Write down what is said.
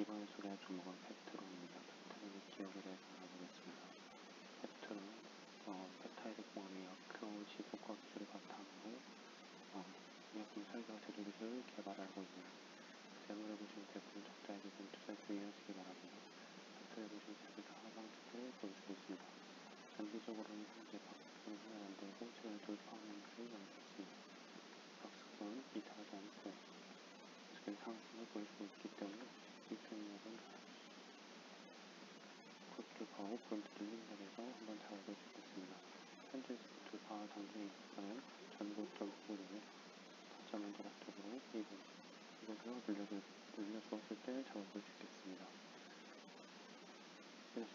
이번에 소개할 종목은 펩트로입니다. 펩트로를 기억을 해서 알아보겠습니다. 펩트로, 어, 펩타이드 공항의 역효 지속과 기술을 바탕으로 어, 의약품 설계와 제조 기술을 개발하고 있는 세무를 보시면 대부분 적자에 대한 투자에 주의하시기 바랍니다. 펩트로에 보시면 세부다 하방지표를 보여주고 있습니다. 장기적으로는 현재 박스권 하나 만들고 최근에 돌파하는 것을 연습했습니다. 박스권 이탈하지 않고 지금 상승을 보여주고 있기 때문에 수익성력은 곧 돌파하고 그럼 들린 자리에서 한번 잡아볼 수 있겠습니다. 현재 돌파 당중에 있어서는 전고점 부분을 거점을 대략적으로 이곳, 이곳으로 늘려주, 늘려주었을 때 잡아볼 수 있겠습니다. 그래서